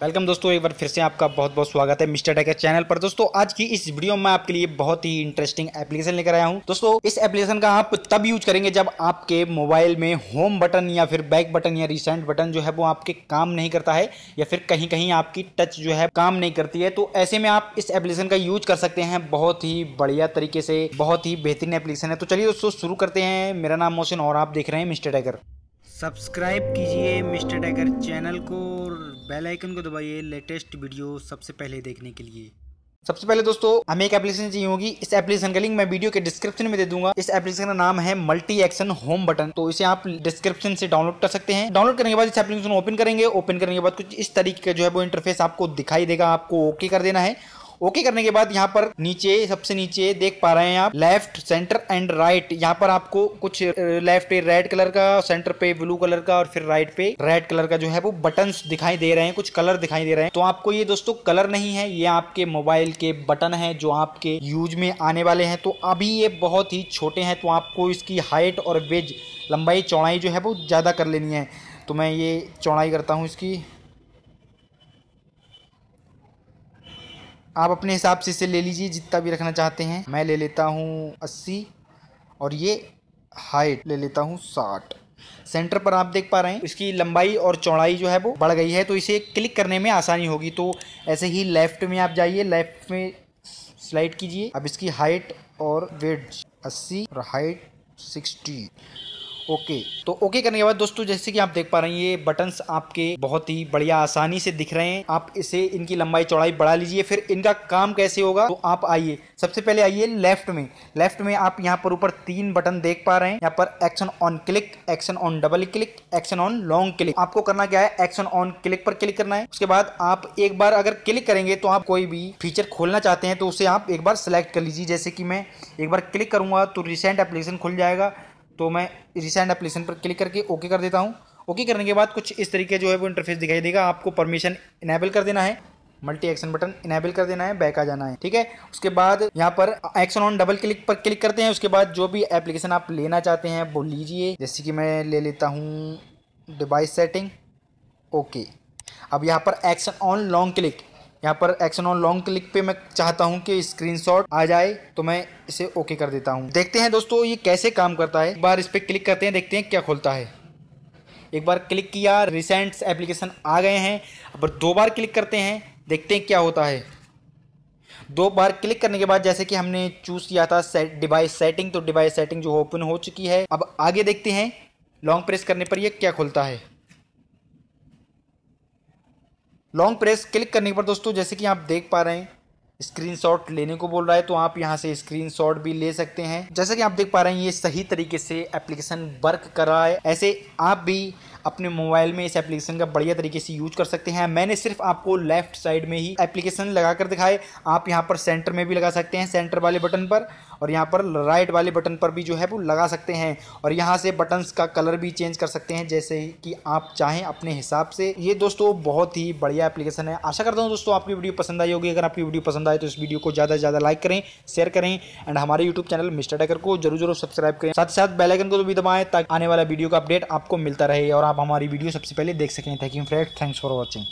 Welcome दोस्तों, एक बार फिर से आपका बहुत बहुत स्वागत है मिस्टर टेकर चैनल पर। दोस्तों, आज की इस वीडियो में आपके लिए बहुत ही इंटरेस्टिंग एप्लीकेशन लेकर आया हूँ। दोस्तों, इस एप्लीकेशन का आप तब यूज़ करेंगे जब आपके मोबाइल में होम बटन या फिर बैक बटन या रिसेंट बटन जो है वो आपके काम नहीं करता है या फिर कहीं कहीं आपकी टच जो है काम नहीं करती है। तो ऐसे में आप इस एप्लीकेशन का यूज़ कर सकते हैं बहुत ही बढ़िया तरीके से, बहुत ही बेहतरीन एप्लीकेशन है। तो चलिए दोस्तों, शुरू करते हैं। मेरा नाम मोहसिन और आप देख रहे हैं मिस्टर टाइगर सब्सक्राइब कीजिए मिस्टर टाइगर चैनल को और बेल आइकन को दबाइए लेटेस्ट वीडियो सबसे पहले देखने के लिए। सबसे पहले दोस्तों, हमें एक एप्लीकेशन चाहिए होगी। इस एप्लीकेशन का लिंक मैं वीडियो के डिस्क्रिप्शन में दे दूँगा। इस एप्लीकेशन का नाम है मल्टी एक्शन होम बटन तो इसे आप डिस्क्रिप्शन से डाउनलोड कर सकते हैं। डाउनलोड करने के बाद इस एप्लीकेशन ओपन करेंगे। ओपन करने के बाद कुछ इस तरीके का जो है वो इंटरफेस आपको दिखाई देगा। आपको ओके कर देना है। ओके करने के बाद यहाँ पर नीचे, सबसे नीचे देख पा रहे हैं आप लेफ़्ट सेंटर एंड राइट यहाँ पर आपको कुछ लेफ़्ट पे रेड कलर का सेंटर पे ब्लू कलर का और फिर राइट पे रेड कलर का जो है वो बटन दिखाई दे रहे हैं, कुछ कलर दिखाई दे रहे हैं। तो आपको ये दोस्तों कलर नहीं है, ये आपके मोबाइल के बटन है जो आपके यूज़ में आने वाले हैं। तो अभी ये बहुत ही छोटे हैं तो आपको इसकी हाइट और वेज लंबाई, चौड़ाई जो है वो ज़्यादा कर लेनी है। तो मैं ये चौड़ाई करता हूँ इसकी। आप अपने हिसाब से इसे ले लीजिए जितना भी रखना चाहते हैं। मैं ले लेता हूँ अस्सी और ये हाइट ले लेता हूँ साठ। सेंटर पर आप देख पा रहे हैं, इसकी लंबाई और चौड़ाई जो है वो बढ़ गई है तो इसे क्लिक करने में आसानी होगी। तो ऐसे ही लेफ़्ट में आप जाइए लेफ़्ट में स्लाइड कीजिए। अब इसकी हाइट और वेट अस्सी और हाइट सिक्सटी ओके। तो ओके करने के बाद दोस्तों, जैसे कि आप देख पा रहे हैं, ये बटन्स आपके बहुत ही बढ़िया आसानी से दिख रहे हैं। आप इसे, इनकी लंबाई चौड़ाई बढ़ा लीजिए, फिर इनका काम कैसे होगा? तो आप आइए। सबसे पहले आइए लेफ़्ट में। लेफ़्ट में आप यहाँ पर ऊपर तीन बटन देख पा रहे हैं। यहाँ पर action on click action on double click action on long click आपको करना क्या है? एक्शन ऑन क्लिक पर क्लिक करना है। उसके बाद आप एक बार अगर क्लिक करेंगे तो आप कोई भी फीचर खोलना चाहते हैं तो उसे आप एक बार सेलेक्ट कर लीजिए। जैसे कि मैं एक बार क्लिक करूँगा तो रिसेंट एप्लीकेशन खुल जाएगा। तो मैं रिसेंट एप्लीकेशन पर क्लिक करके ओके कर देता हूँ। ओके करने के बाद कुछ इस तरीके जो है वो इंटरफेस दिखाई देगा। आपको परमिशन इनेबल कर देना है। मल्टी एक्शन बटन इनेबल कर देना है। बैक आ जाना है। ठीक है? उसके बाद यहाँ पर एक्शन ऑन डबल क्लिक पर क्लिक करते हैं। उसके बाद जो भी एप्लीकेशन आप लेना चाहते हैं, वो लीजिए। जैसे कि मैं ले लेता हूँ डिवाइस सेटिंग ओके अब यहाँ पर एक्शन ऑन लॉन्ग क्लिक यहाँ पर एक्शन ऑन लॉन्ग क्लिक पे मैं चाहता हूँ कि स्क्रीनशॉट आ जाए तो मैं इसे ओके कर देता हूँ। देखते हैं दोस्तों, ये कैसे काम करता है। एक बार इस पर क्लिक करते हैं, देखते हैं क्या खोलता है। एक बार क्लिक किया रिसेंट्स एप्लीकेशन आ गए हैं। अब दो बार क्लिक करते हैं, देखते हैं क्या होता है। दो बार क्लिक करने के बाद जैसे कि हमने चूज़ किया था सेट डिवाइस सेटिंग तो डिवाइस सेटिंग जो ओपन हो चुकी है। अब आगे देखते हैं लॉन्ग प्रेस करने पर ये क्या खुलता है। लॉन्ग प्रेस क्लिक करने पर दोस्तों, जैसे कि आप देख पा रहे हैं स्क्रीनशॉट लेने को बोल रहा है तो आप यहाँ से स्क्रीनशॉट भी ले सकते हैं। जैसा कि आप देख पा रहे हैं, ये सही तरीके से एप्लीकेशन वर्क कर रहा है। ऐसे आप भी अपने मोबाइल में इस एप्लीकेशन का बढ़िया तरीके से यूज़ कर सकते हैं। मैंने सिर्फ़ आपको लेफ़्ट साइड में ही एप्लीकेशन लगा कर दिखाए। आप यहाँ पर सेंटर में भी लगा सकते हैं, सेंटर वाले बटन पर, और यहाँ पर राइट वाले बटन पर भी जो है वो लगा सकते हैं। और यहाँ से बटन्स का कलर भी चेंज कर सकते हैं, जैसे कि आप चाहें अपने हिसाब से। ये दोस्तों बहुत ही बढ़िया एप्लीकेशन है। आशा करता हूँ दोस्तों आपकी वीडियो पसंद आई होगी। अगर आपकी वीडियो पसंद आए तो इस वीडियो को ज़्यादा से ज़्यादा लाइक करें, शेयर करें, एंड हमारे यूट्यूब चैनल मिस्टर टेकर को ज़रूर ज़रूर सब्सक्राइब करें। साथ साथ बेलाइकन को भी दबाएँ, ताकि आने वाला वीडियो का अपडेट आपको मिलता रहे, और आप हमारी वीडियो सबसे पहले देख सकें। Thank you friend thanks for watching